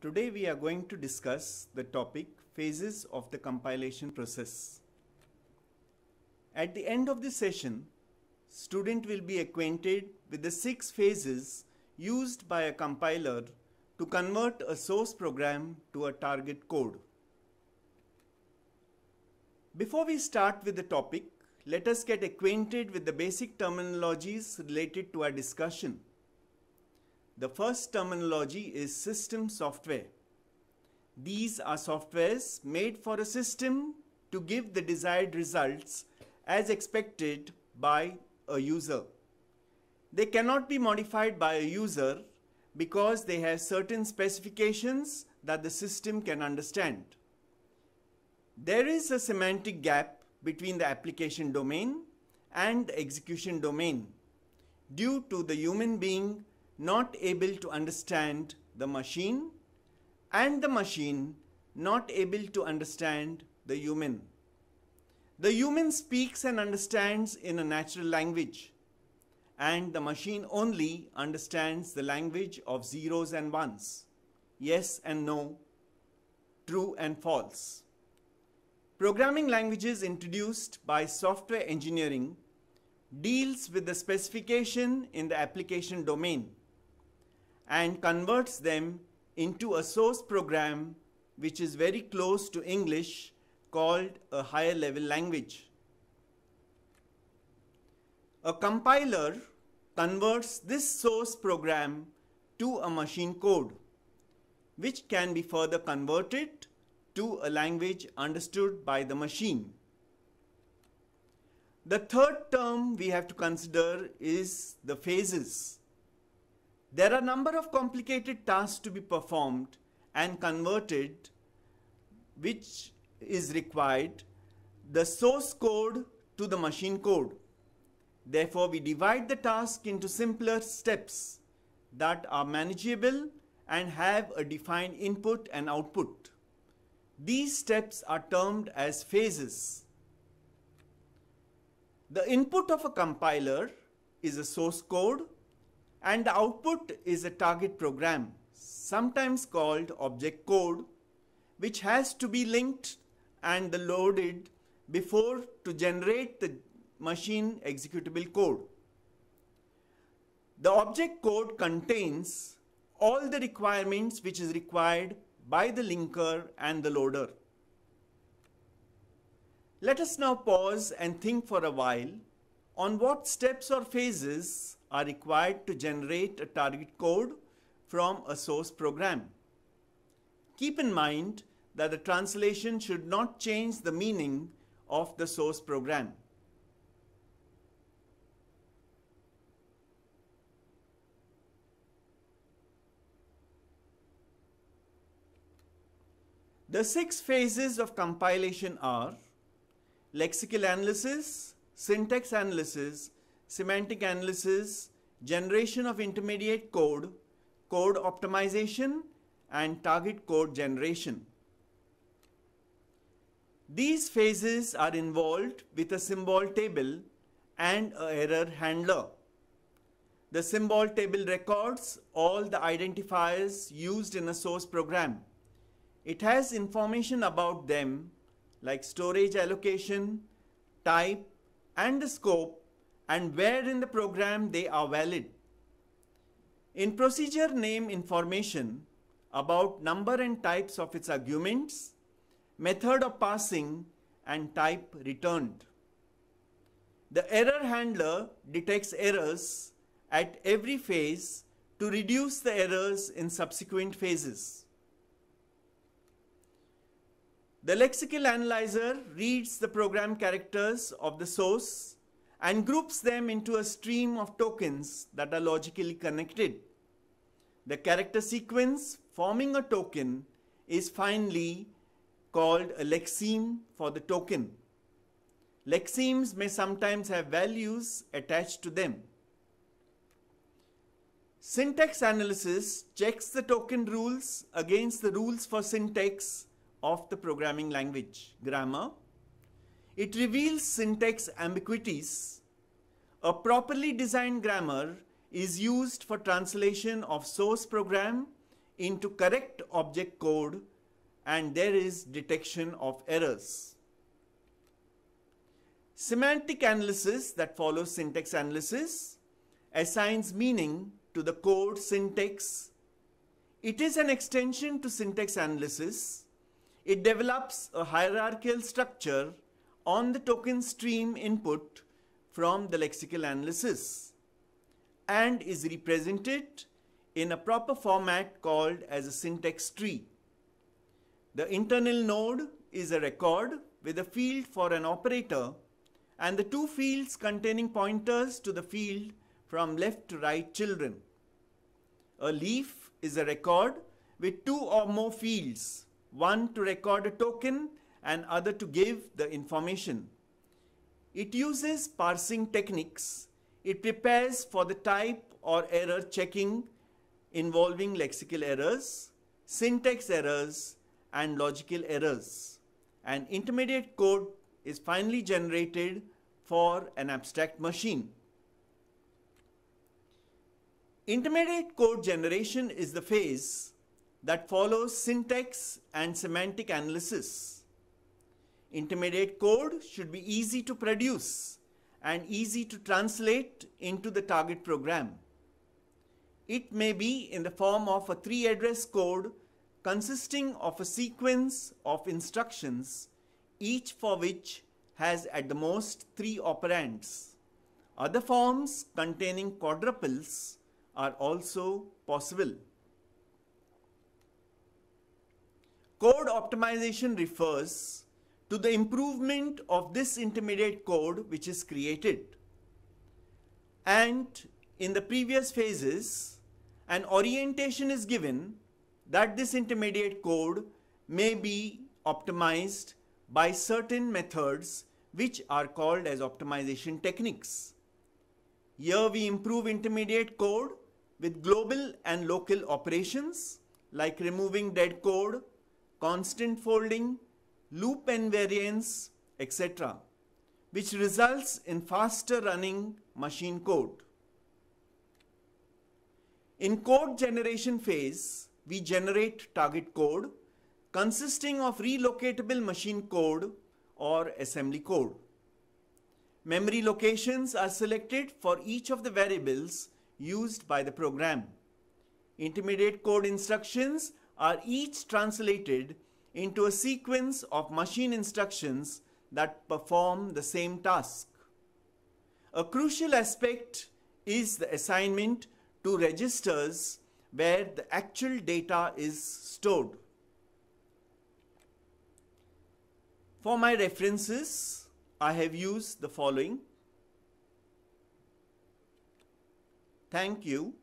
Today we are going to discuss the topic phases of the compilation process. At the end of the session, student will be acquainted with the six phases used by a compiler to convert a source program to a target code. Before we start with the topic, let us get acquainted with the basic terminologies related to our discussion. The first terminology is system software. These are softwares made for a system to give the desired results as expected by a user. They cannot be modified by a user because they have certain specifications that the system can understand. There is a semantic gap between the application domain and the execution domain due to the human being not able to understand the machine and the machine not able to understand the human. The human speaks and understands in a natural language and the machine only understands the language of zeros and ones, yes and no, true and false. Programming languages introduced by software engineering deals with the specification in the application domain and converts them into a source program which is very close to English called a higher level language. A compiler converts this source program to a machine code which can be further converted to a language understood by the machine. The third term we have to consider is the phases. There are a number of complicated tasks to be performed and converted which is required the source code to the machine code. Therefore, we divide the task into simpler steps that are manageable and have a defined input and output. These steps are termed as phases. The input of a compiler is a source code and the output is a target program, sometimes called object code, which has to be linked and loaded before to generate the machine executable code. The object code contains all the requirements which is required by the linker and the loader. Let us now pause and think for a while on what steps or phases are required to generate a target code from a source program. Keep in mind that the translation should not change the meaning of the source program. The six phases of compilation are lexical analysis, syntax analysis, semantic analysis, generation of intermediate code, code optimization, and target code generation. These phases are involved with a symbol table and a error handler. The symbol table records all the identifiers used in a source program. It has information about them like storage allocation, type, and the scope and where in the program they are valid. In procedure name information about number and types of its arguments, method of passing and type returned. The error handler detects errors at every phase to reduce the errors in subsequent phases. The lexical analyzer reads the program characters of the source and groups them into a stream of tokens that are logically connected. The character sequence forming a token is finally called a lexeme for the token. Lexemes may sometimes have values attached to them. Syntax analysis checks the token rules against the rules for syntax of the programming language, grammar, it reveals syntax ambiguities. A properly designed grammar is used for translation of source program into correct object code and there is detection of errors. Semantic analysis that follows syntax analysis assigns meaning to the code syntax. It is an extension to syntax analysis. It develops a hierarchical structure on the token stream input from the lexical analysis and is represented in a proper format called as a syntax tree. The internal node is a record with a field for an operator and the two fields containing pointers to the field from left to right children. A leaf is a record with two or more fields, one to record a token and other to give the information. It uses parsing techniques. It prepares for the type or error checking involving lexical errors, syntax errors, and logical errors. And intermediate code is finally generated for an abstract machine. Intermediate code generation is the phase that follows syntax and semantic analysis. Intermediate code should be easy to produce and easy to translate into the target program. It may be in the form of a three address code consisting of a sequence of instructions, each for which has at the most three operands. Other forms containing quadruples are also possible. Code optimization refers to the improvement of this intermediate code which is created. And in the previous phases, an orientation is given that this intermediate code may be optimized by certain methods which are called as optimization techniques. Here we improve intermediate code with global and local operations like removing dead code, constant folding, loop invariance, etc., which results in faster running machine code. In code generation phase, we generate target code consisting of relocatable machine code or assembly code. Memory locations are selected for each of the variables used by the program. Intermediate code instructions are each translated into a sequence of machine instructions that perform the same task. A crucial aspect is the assignment to registers where the actual data is stored. For my references, I have used the following. Thank you.